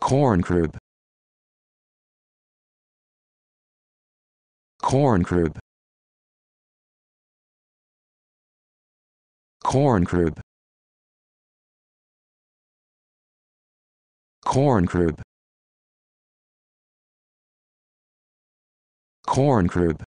corn crib. Corn crib. Corn crib. Corn crib. Corn crib.